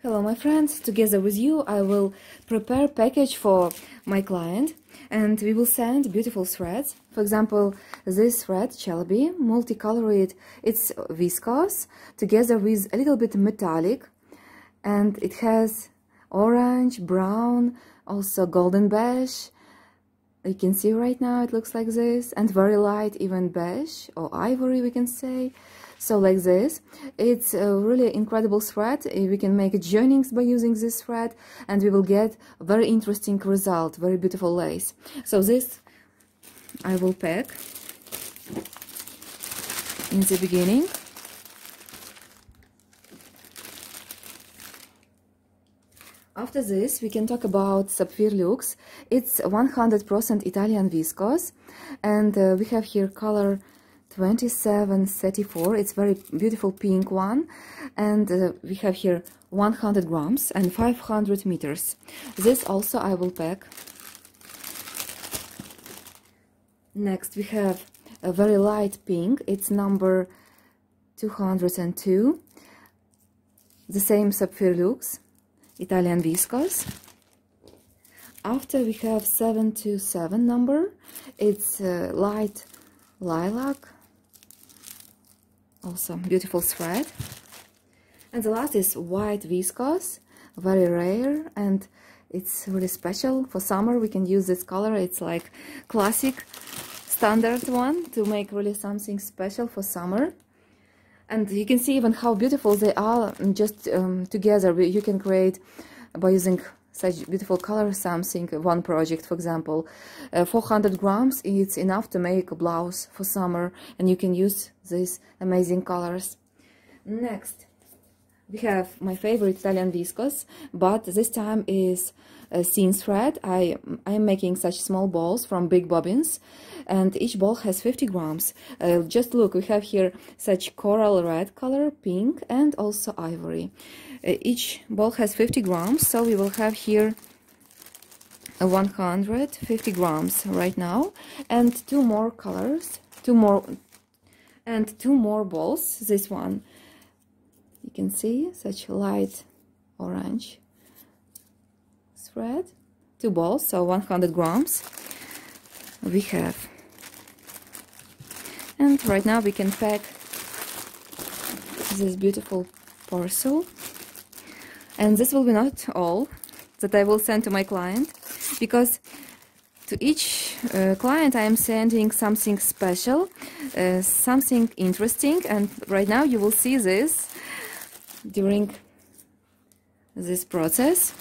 Hello my friends, together with you I will prepare package for my client and we will send beautiful threads. For example, this thread Celebi, multicolored, it's viscose together with a little bit metallic and it has orange, brown, also golden beige. You can see right now it looks like this and very light even beige or ivory we can say so like this it's a really incredible thread we can make joinings by using this thread and we will get very interesting result very beautiful lace. So this I will pack in the beginning. After this, we can talk about Sapfir Lux. It's 100% Italian viscose, and uh, we have here color 2734 it's very beautiful pink one. And uh, we have here 100 grams and 500 meters. This also I will pack. Next we have a very light pink. It's number 202 the same Sapfir Lux Italian viscose. After we have 727 number it's uh, light lilac also beautiful thread and the last is white viscose very rare and it's really special. For summer we can use this color. It's like classic standard one to make really something special for summer. And you can see even how beautiful they are just um, together you can create by using such beautiful color something one project for example uh, 400 grams it's enough to make a blouse for summer and you can use these amazing colors. Next we have my favorite Italian viscose but this time is a thin thread I am making such small balls from big bobbins and each ball has 50 grams. Uh, just look we have here such coral red color pink and also ivory. Uh, each ball has 50 grams so we will have here 150 grams right now and two more colors two more and two more balls this one. You can see such light orange two balls so 100 grams. We have. And right now we can pack this beautiful parcel. And this will be not all that I will send to my client because to each uh, client I am sending something special, uh, something interesting. And right now you will see this during this process.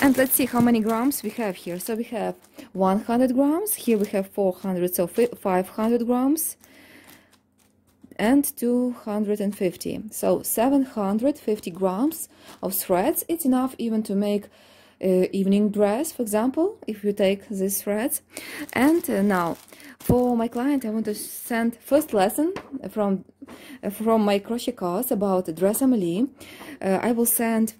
And let's see how many grams we have here. So we have 100 grams, here we have 400, so 500 grams, and 250 so 750 grams of threads it's enough even to make uh, evening dress for example if you take these threads and uh, now for my client I want to send first lesson from from my crochet course about dress Amelie. Uh, I will send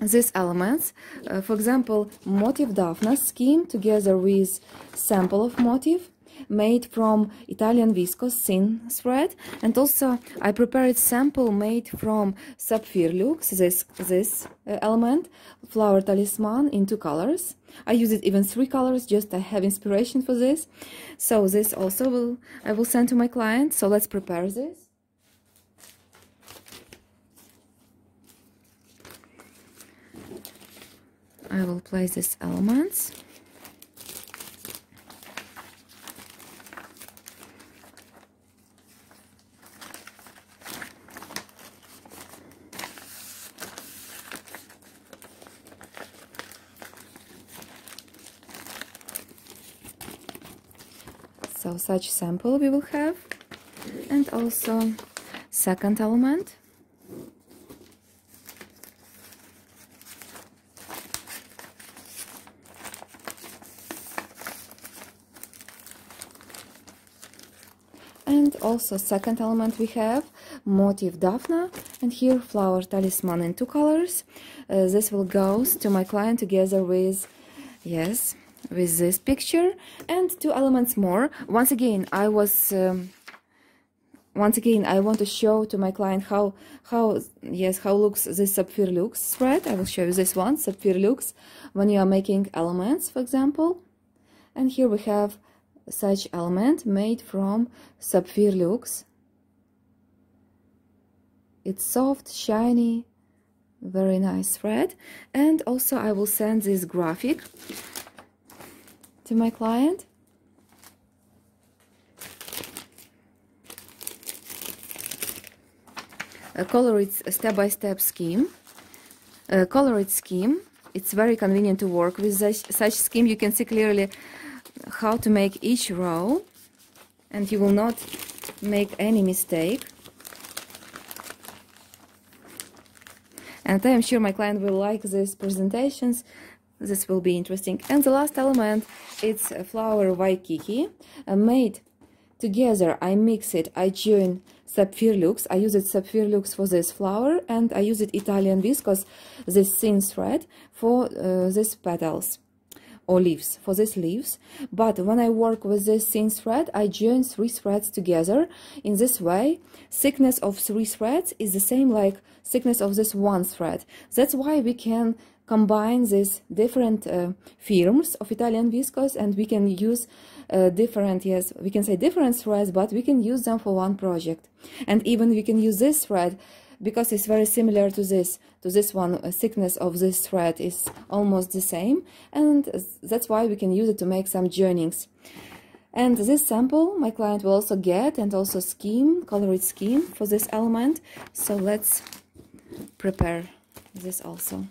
these elements uh, for example motif Daphne scheme together with sample of motif made from Italian viscose thin thread and also I prepared sample made from Sapfir Lux, this, this uh, element, flower talisman in two colors. I use it even three colors, just I have inspiration for this. So this also will I will send to my client. So let's prepare this. I will place these elements. so such sample we will have and also second element and also second element we have motif Daphne and here flower talisman in two colors. Uh, this will go to my client together with yes with this picture. And two elements more. Once again I was um, once again I want to show to my client how how yes how looks this Sapfir Lux thread I will show you this one Sapfir Lux when you are making elements for example. And here we have such element made from Sapfir Lux it's soft shiny very nice thread. And also I will send this graphic to my client. A colored step-by-step scheme. A colored scheme. It's very convenient to work with such, such scheme. You can see clearly how to make each row and you will not make any mistake. And I am sure my client will like these presentations. This will be interesting. And the last element it's a flower waikiki uh, made together. I mix it. I join Sapfir Lux I use it Sapfir Lux for this flower and I use it Italian viscose this thin thread for uh, these petals or leaves for these leaves. But when I work with this thin thread I join three threads together in this way. Thickness of three threads is the same like thickness of this one thread. That's why we can combine these different uh, firms of Italian viscose and we can use uh, different yes we can say different threads but we can use them for one project. And even we can use this thread because it's very similar to this to this one a thickness of this thread is almost the same and that's why we can use it to make some joinings and this sample my client will also get and also scheme colored scheme for this element. So let's prepare this also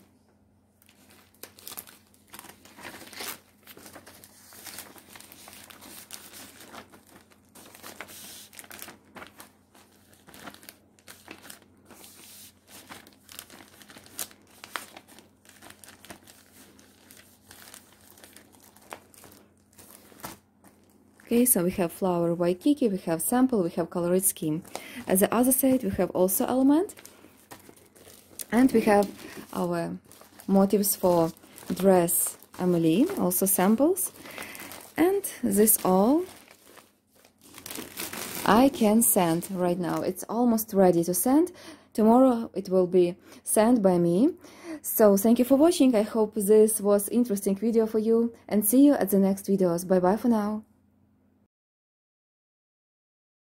Okay, so we have flower Waikiki, we have sample, we have colored scheme. As the other side, we have also element. And we have our motifs for dress Amelie, also samples. And this all I can send right now. It's almost ready to send. Tomorrow it will be sent by me. So thank you for watching. I hope this was interesting video for you and see you at the next videos. Bye bye for now.